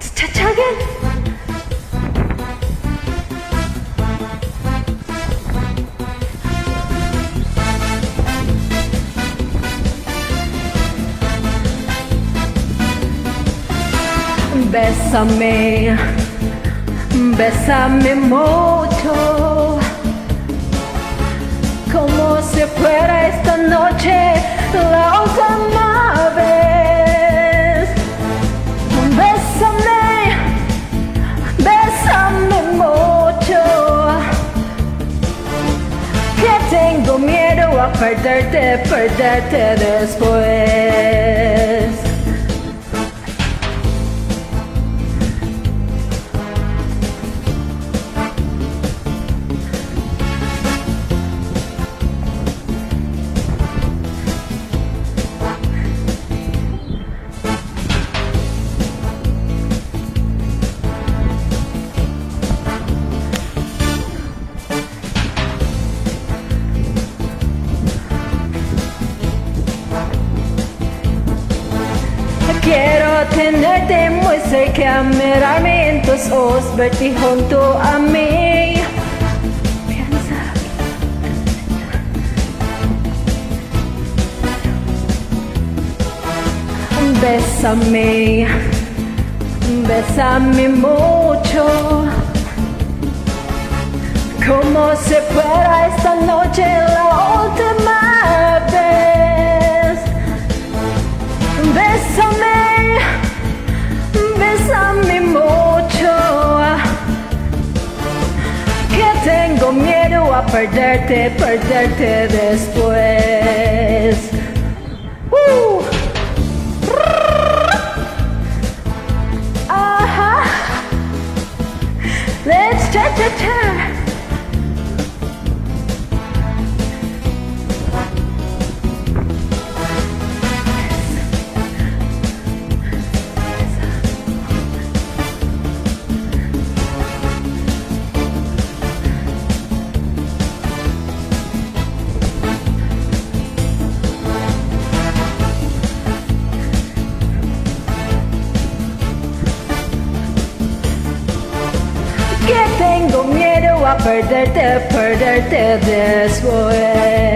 It's Bésame, bésame mucho. Tengo miedo a perderte, perderte después. Quiero tenerte muy cerca, mirarme en tus ojos, verte junto a mí. Piensa. Bésame, bésame mucho. Como si fuera esta noche la última a perderte, perderte después. Uh. Ajá. Let's cha cha cha. Que tengo miedo a perderte, perderte después.